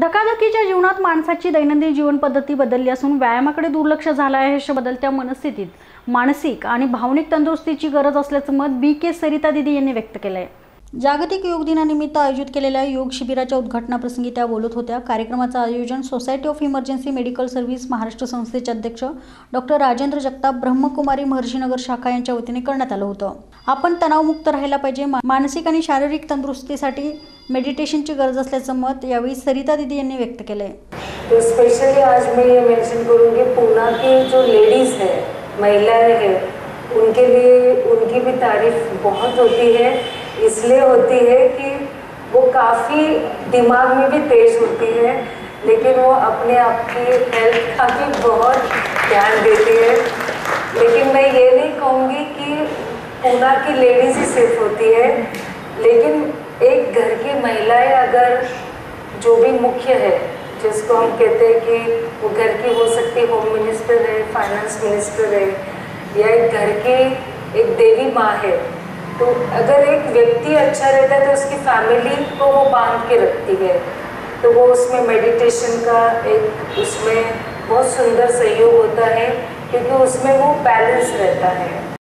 धकाधकीच्या जीवनात माणसाची दैनंदिन जीवन पद्धती बदलली असून व्यायामाकडे दुर्लक्ष झालं आहे अशा बदलत्या मनस्थितीत. मानसिक आणि भावनिक तंदुरुस्तीची गरज असल्याचं मत बी के सरिता दिदी यांनी व्यक्त केलं आहे जागतिक योग दिनानिमित्त आयोजित केलेल्या योग शिबिराच्या उद्घाटनाप्रसंगी त्या बोलत होत्या. कार्यक्रमाचं आयोजन society of emergency medical service Maharashtra संस्थेचे अध्यक्ष डॉक्टर राजेंद्र जगताप ब्रह्मकुमारी महर्षीनगर शाखा यांच्या वतीने करण्यात आलं होतं. आपण तणावमुक्त राहायला पाहिजे. मानसिक आणि शारीरिक तंदुरुस्तीसाठी मेडिटेशनची गरज असल्याचं मत यावेळी सरिता दिदी यांनी व्यक्त केलं आहे तो स्पेशली आज मैं ये मेंशन करूँगी पूना की जो लेडीज़ है महिलाएं हैं उनके लिए उनकी भी तारीफ बहुत होती है. इसलिए होती है कि वो काफ़ी दिमाग में भी तेज होती है, लेकिन वो अपने आप की हेल्थ का भी बहुत ध्यान देती है। लेकिन मैं ये नहीं कहूँगी कि पूना की लेडीज़ ही सिर्फ़ होती है, लेकिन एक घर की महिलाएँ अगर जो भी मुख्य है, जिसको हम कहते हैं कि वो घर की हो सकती होम मिनिस्टर है फाइनेंस मिनिस्टर है, या एक घर की एक देवी माँ है तो अगर एक व्यक्ति अच्छा रहता है तो उसकी फैमिली को वो बाँध के रखती है। तो वो उसमें मेडिटेशन का एक उसमें बहुत सुंदर सहयोग होता है, क्योंकि उसमें वो बैलेंस रहता है।